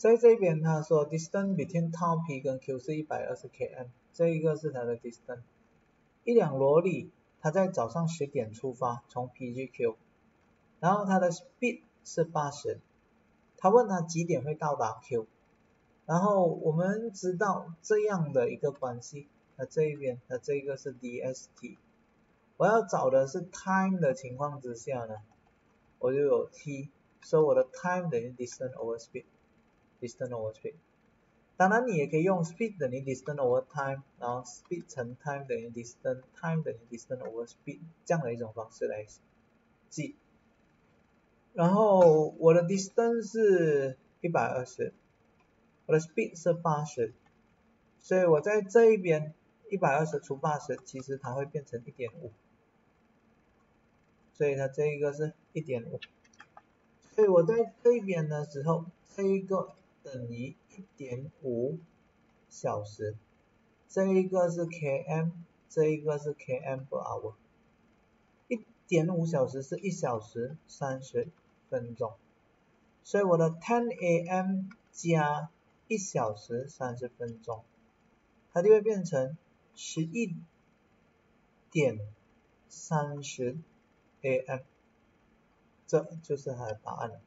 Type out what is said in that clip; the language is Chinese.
在这边他说 distance between town P 跟 Q 是一百二十 km，这一个是它的 distance。一辆罗里，它在早上十点出发，从 P 去 Q，然后它的 speed 是八十，他问他几点会到达 Q，然后我们知道这样的一个关系，那这一边，那这个是 dst，我要找的是 time 的情况之下呢，我就有 t，所以我的 time 等于 distance over speed。Distance over speed。当然你也可以用 speed 等于 distance over time，然后 speed 乘 time 等于 distance，time 等于 distance over speed 这样的一种方式来记。然后我的 distance 是一百二十，我的 speed 是八十，所以我在这一边一百二十除八十，其实它会变成一点五，所以它这一个是一点五。所以我在这一边的时候，这一个。等于一点五小时，这一个是 km，这一个是 km per hour，一点五小时是一小时三十分钟，所以我的 ten am 加一小时三十分钟，它就会变成十一点三十 am，这就是它的答案了。